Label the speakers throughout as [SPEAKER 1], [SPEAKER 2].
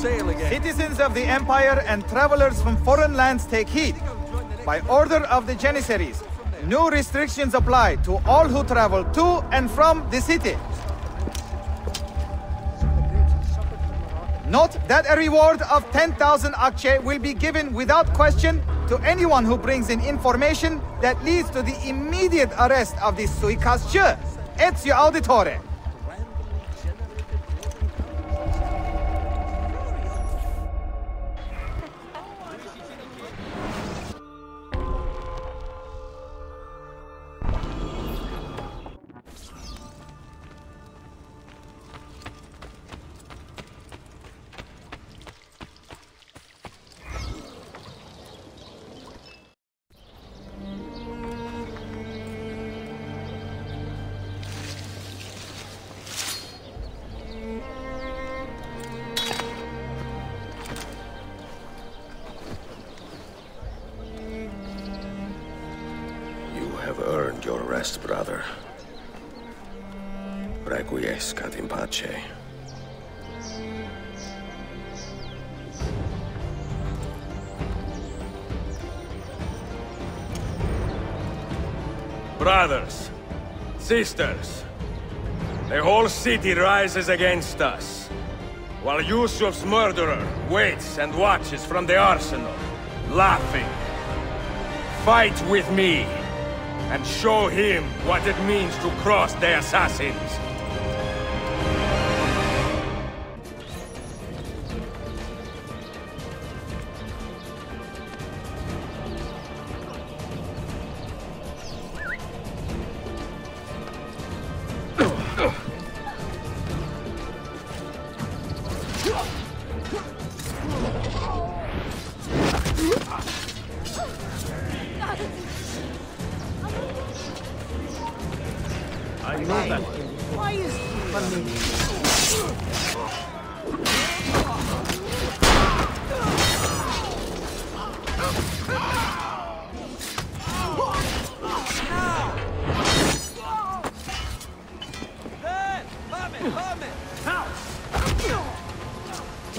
[SPEAKER 1] sail again.
[SPEAKER 2] Citizens of the Empire and travelers from foreign lands take heed. By order of the Janissaries, new restrictions apply to all who travel to and from the city. Note that a reward of 10,000 akçe will be given without question to anyone who brings in information that leads to the immediate arrest of the suikastçı, Ezio Auditore.
[SPEAKER 3] Brother. Requiescat in pace.
[SPEAKER 4] Brothers, sisters, the whole city rises against us, while Yusuf's murderer waits and watches from the arsenal, laughing. Fight with me, and show him what it means to cross the assassins.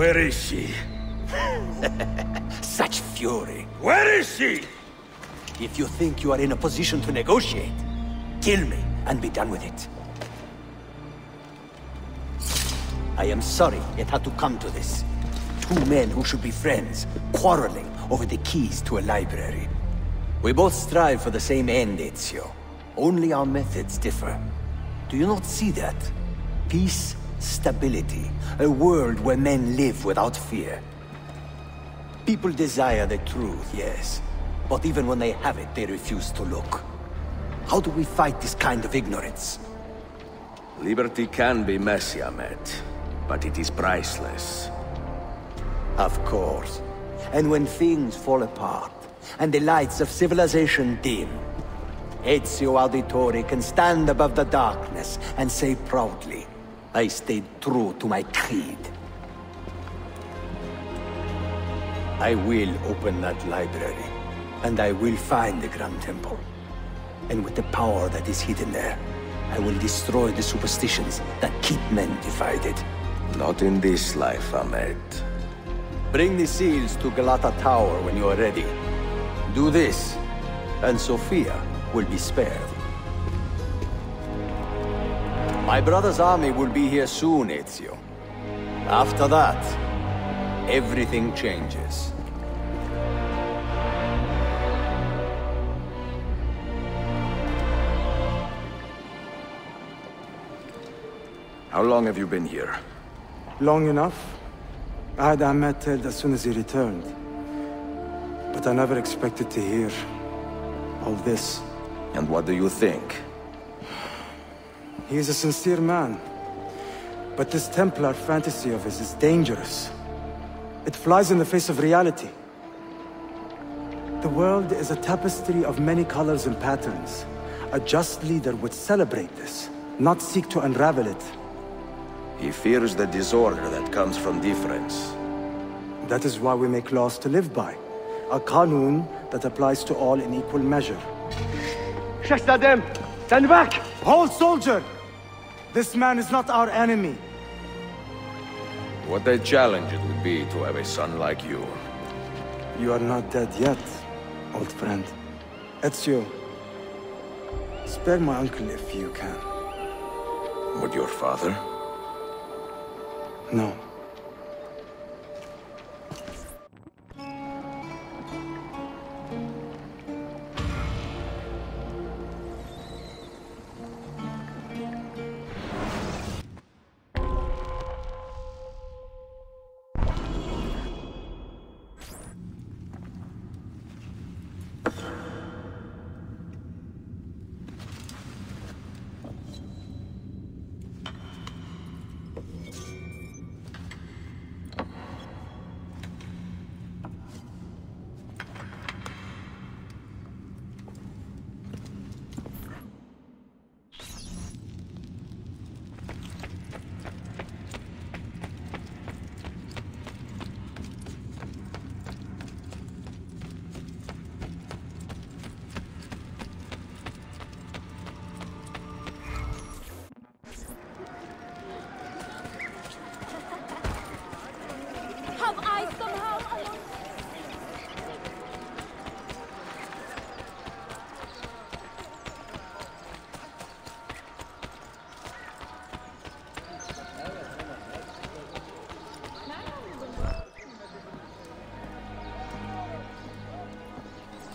[SPEAKER 4] Where is she?
[SPEAKER 5] Such fury.
[SPEAKER 4] Where is she?
[SPEAKER 5] If you think you are in a position to negotiate, kill me and be done with it. I am sorry it had to come to this. Two men who should be friends, quarreling over the keys to a library. We both strive for the same end, Ezio. Only our methods differ. Do you not see that? Peace, stability, a world where men live without fear. People desire the truth, yes. But even when they have it, they refuse to look. How do we fight this kind of ignorance?
[SPEAKER 3] Liberty can be messy, Ahmet, but it is priceless.
[SPEAKER 5] Of course. And when things fall apart, and the lights of civilization dim, Ezio Auditore can stand above the darkness and say proudly, I stayed true to my creed. I will open that library, and I will find the Grand Temple. And with the power that is hidden there, I will destroy the superstitions that keep men divided.
[SPEAKER 3] Not in this life, Ahmet.
[SPEAKER 5] Bring the seals to Galata Tower when you are ready. Do this, and Sophia will be spared. My brother's army will be here soon, Ezio. After that, everything changes.
[SPEAKER 3] How long have you been here?
[SPEAKER 6] Long enough. I had Ahmet dead as soon as he returned. But I never expected to hear all this.
[SPEAKER 3] And what do you think?
[SPEAKER 6] He is a sincere man. But this Templar fantasy of his is dangerous. It flies in the face of reality. The world is a tapestry of many colors and patterns. A just leader would celebrate this, not seek to unravel it.
[SPEAKER 3] He fears the disorder that comes from difference.
[SPEAKER 6] That is why we make laws to live by. A Qanun that applies to all in equal measure.
[SPEAKER 1] Shahzadem, stand back!
[SPEAKER 6] Hold, soldier! This man is not our enemy.
[SPEAKER 3] What a challenge it would be to have a son like you.
[SPEAKER 6] You are not dead yet, old friend. Ezio, spare my uncle if you can.
[SPEAKER 3] Would your father?
[SPEAKER 6] No.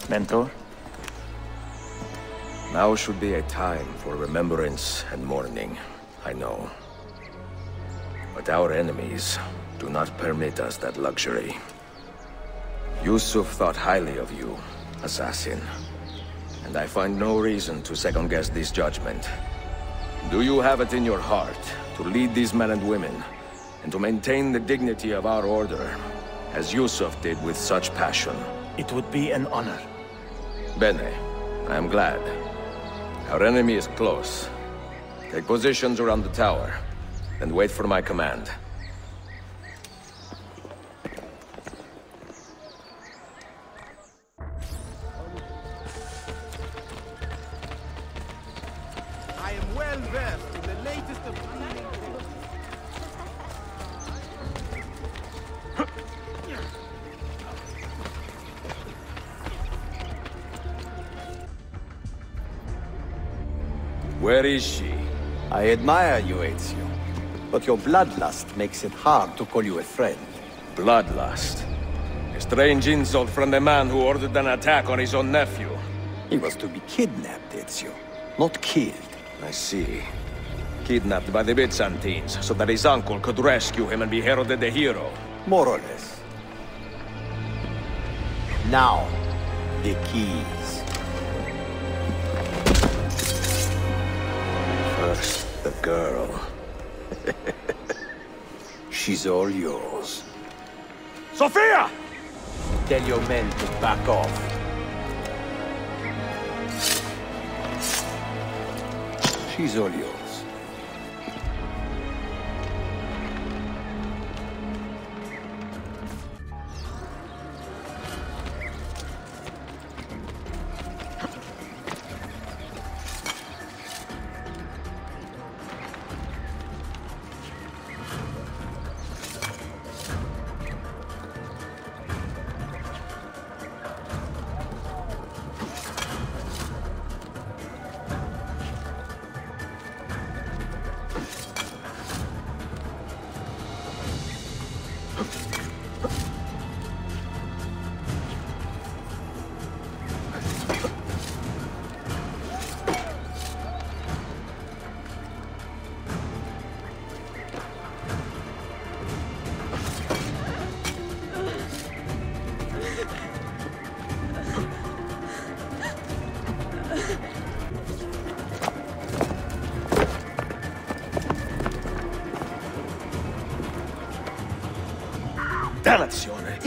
[SPEAKER 5] Mentor?
[SPEAKER 3] Now should be a time for remembrance and mourning, I know. But our enemies do not permit us that luxury. Yusuf thought highly of you, assassin. And I find no reason to second-guess this judgment. Do you have it in your heart to lead these men and women, and to maintain the dignity of our order, as Yusuf did with such passion?
[SPEAKER 5] It would be an honor.
[SPEAKER 3] Bene, I am glad. Our enemy is close. Take positions around the tower, and wait for my command.
[SPEAKER 5] Admire you, Ezio. But your bloodlust makes it hard to call you a friend.
[SPEAKER 3] Bloodlust. A strange insult from the man who ordered an attack on his own nephew.
[SPEAKER 5] He was to be kidnapped, Ezio, not killed.
[SPEAKER 3] I see. Kidnapped by the Byzantines, so that his uncle could rescue him and be heralded a hero.
[SPEAKER 5] More or less. Now, the keys.
[SPEAKER 3] Girl.
[SPEAKER 5] She's all yours.
[SPEAKER 4] Sophia!
[SPEAKER 5] Tell your men to back off. She's all yours.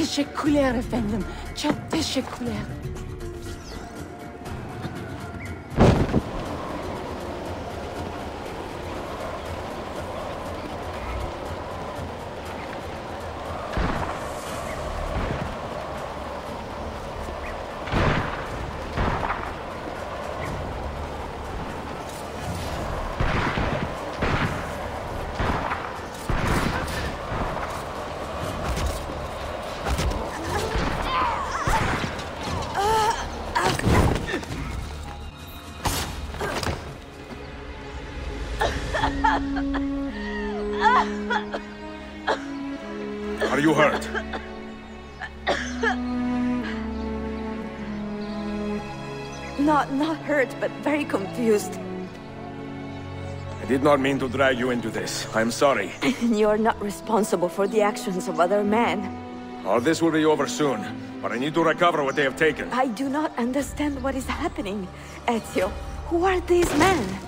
[SPEAKER 7] Teşekkürler efendim. Çok teşekkürler.
[SPEAKER 3] Are you hurt?
[SPEAKER 8] Not, not hurt, but very confused.
[SPEAKER 3] I did not mean to drag you into this. I'm sorry.
[SPEAKER 8] You're not responsible for the actions of other men.
[SPEAKER 3] All this will be over soon, but I need to recover what they have taken.
[SPEAKER 8] I do not understand what is happening. Ezio, who are these men?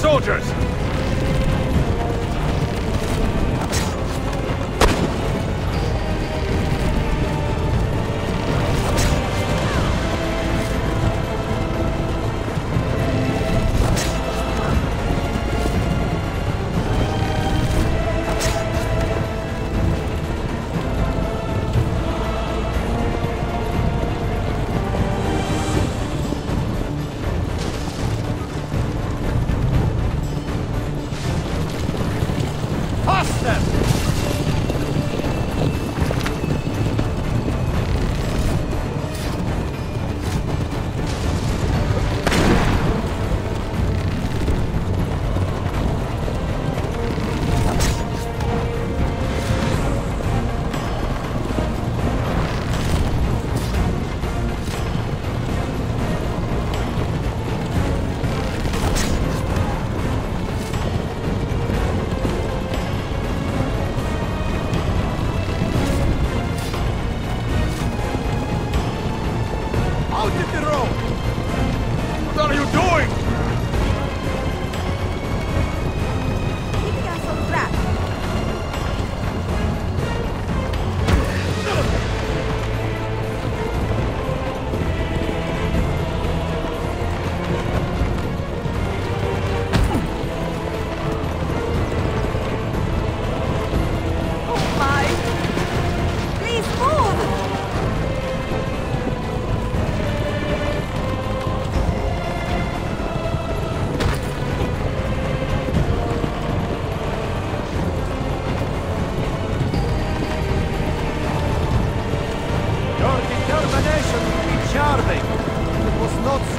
[SPEAKER 3] Soldiers!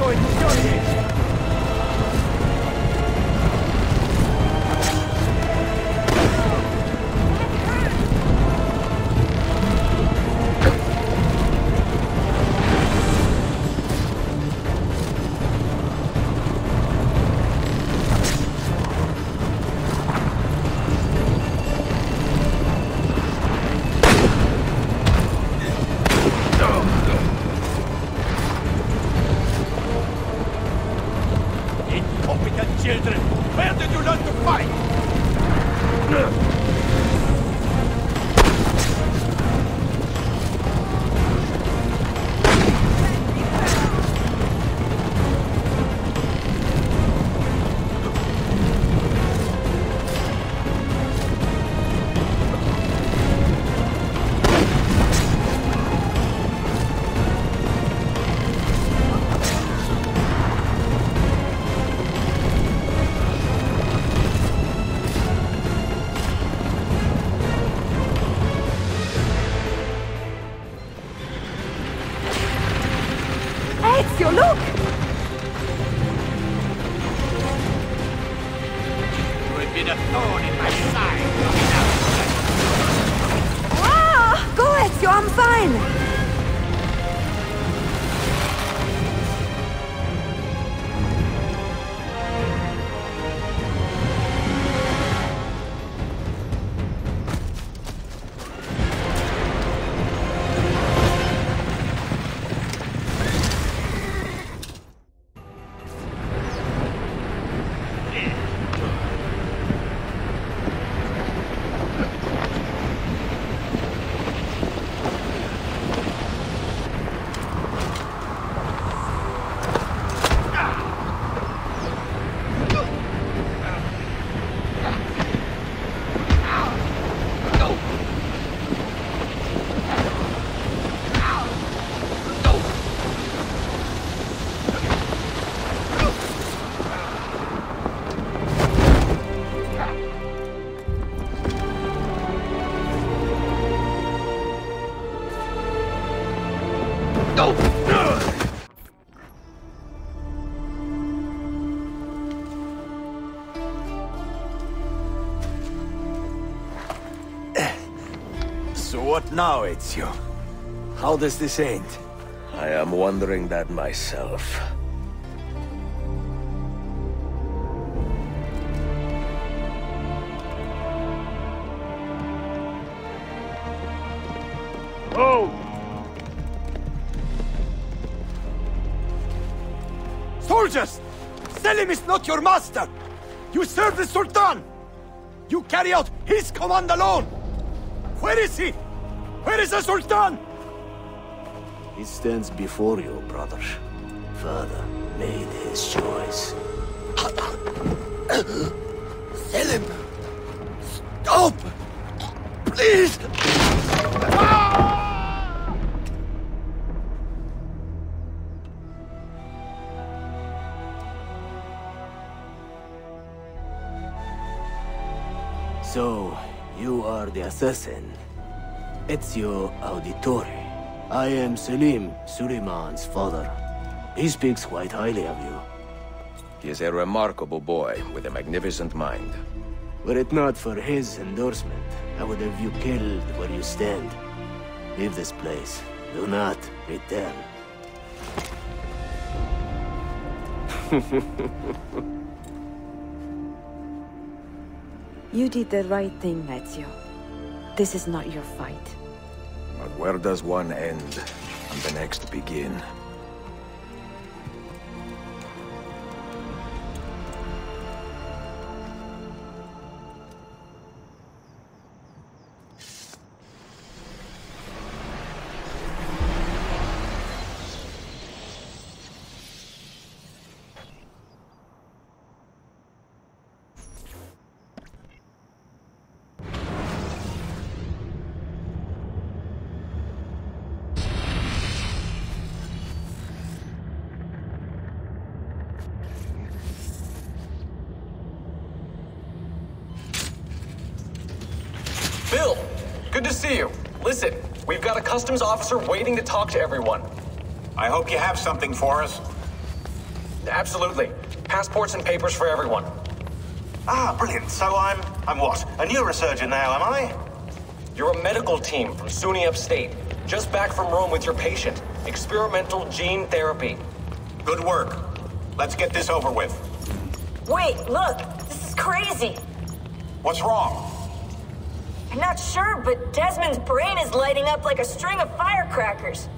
[SPEAKER 2] Was not so infuriating.
[SPEAKER 5] Now, Ezio? How does this end?
[SPEAKER 3] I am wondering that myself. Oh!
[SPEAKER 5] Soldiers! Selim is not your master! You serve the Sultan! You carry out his command alone! Where is he? Where is the Sultan?
[SPEAKER 9] He stands before you, brother. Father made his choice.
[SPEAKER 5] Selim! Stop! Please!
[SPEAKER 9] So, you are the assassin. Ezio Auditore. I am Selim, Suleiman's father. He speaks quite highly of you.
[SPEAKER 3] He is a remarkable boy with a magnificent mind.
[SPEAKER 9] Were it not for his endorsement, I would have you killed where you stand. Leave this place. Do not return.
[SPEAKER 8] You did the right thing, Ezio. This is not your fight.
[SPEAKER 3] But where does one end and the next begin?
[SPEAKER 10] See you. Listen, we've got a customs officer waiting to talk to everyone.
[SPEAKER 1] I hope you have something for us.
[SPEAKER 10] Absolutely. Passports and papers for everyone.
[SPEAKER 11] Ah, brilliant. So I'm... I'm what? A neurosurgeon now, am I?
[SPEAKER 10] You're a medical team from SUNY Upstate. Just back from Rome with your patient. Experimental gene therapy.
[SPEAKER 11] Good work. Let's get this over with.
[SPEAKER 8] Wait, look! This is crazy!
[SPEAKER 11] What's wrong?
[SPEAKER 8] I'm not sure, but Desmond's brain is lighting up like a string of firecrackers.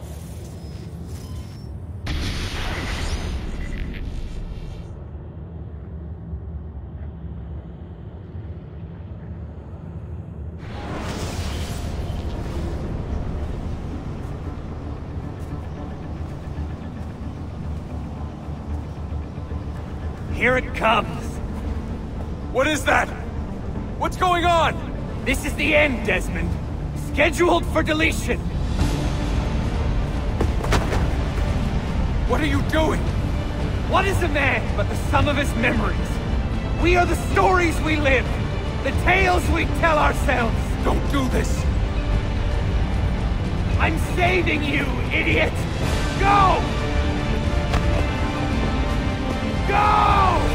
[SPEAKER 1] Here it comes!
[SPEAKER 12] What is that? What's going on?
[SPEAKER 1] This is the end, Desmond. Scheduled for deletion.
[SPEAKER 12] What are you doing?
[SPEAKER 1] What is a man but the sum of his memories? We are the stories we live, the tales we tell ourselves.
[SPEAKER 12] Don't do this.
[SPEAKER 1] I'm saving you, idiot! Go! Go!